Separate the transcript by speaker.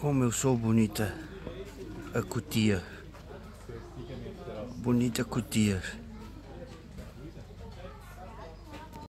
Speaker 1: Como eu sou bonita. A cutia. Bonita cutia.